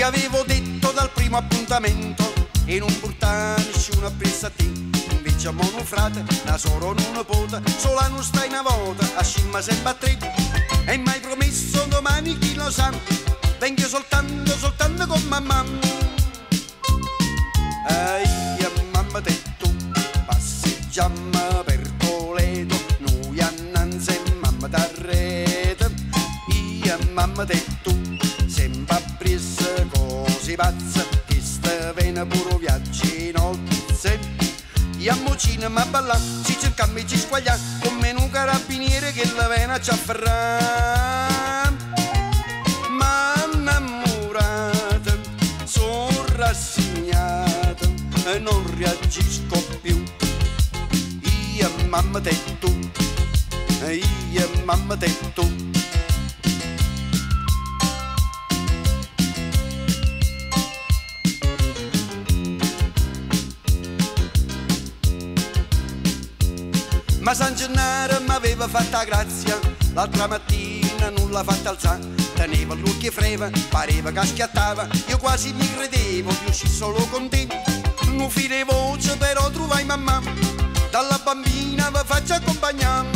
Ti avevo detto dal primo appuntamento e non portare nessuno appresso a te. Invece mono frate, la soro non nipote, sola non stai una volta, a scimma sempre a tre. E mai promesso domani chi lo sa, vengo soltanto, soltanto con mamma. Ehi, mamma te tu, passeggiamo per Toledo, noi annanzi e mamma t'arrete. Io mamma te tu, pazza, che sta vena pure viaggi nozze. Io a mocina ma balla, ci cercammo e ci squaglia, come un carabiniere che la vena ci afferra. Ma innamorata, sono rassegnata e non reagisco più. Io mamma te io mamma te. Ma San Gennaro mi aveva fatta grazia, l'altra mattina non l'ha fatta alzare. Teneva l'occhio freva, pareva che schiattava, io quasi mi credevo di uscire solo con te. Non fine voce però trovai mamma, dalla bambina vi faccio accompagnare.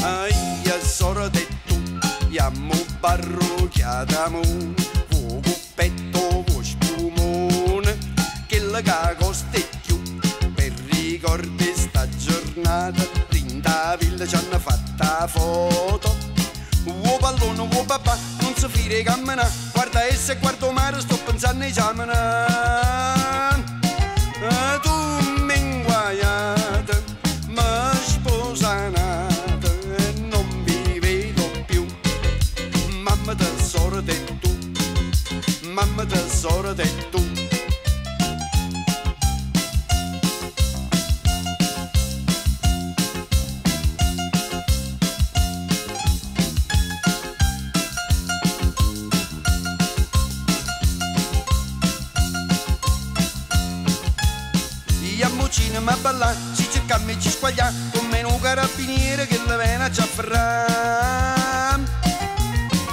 Aia sorte tu, iamo barrucchiata mu, vo petto vo spumone, che la cagoste rinda villa ci hanno fatta foto. Uo pallone, uo papà, non si fire cammina, guarda essa e guardo mare, sto pensando ai giamana. Ah, tu mi inguaiata, ma sposanata, e non vi vedo più. Mamma tesoro te tu, mamma tesoro te tu. Io a mocina ma balla, ci cercammo e ci squaglia, come un carabiniere che la vena ci afferra.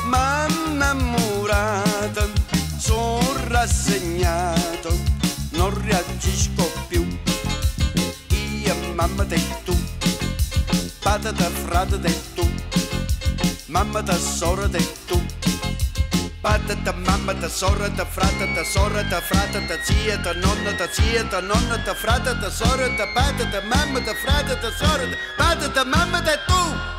Ma innamorata, sono rassegnato, non reagisco più. Io mamma te tu, patata frate te tu, mamma tesoro te tu. Patata, mamma, ta sorra, ta frata, ta sorra, ta frata, ta zia, ta nonna, ta zia, ta nonna, ta frata, ta sorra, ta patata, mamma, ta frata, ta sorra, ta patata, mamma, ta tu.